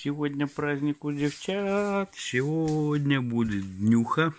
Сегодня праздник у девчат, сегодня будет днюха.